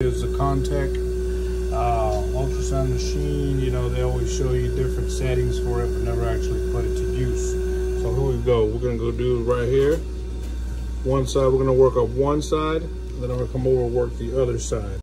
is the Contec uh, ultrasound machine. You know, they always show you different settings for it, but never actually put it to use. So here we go. We're gonna go do right here. One side, we're gonna work up one side, then I'm gonna come over and work the other side.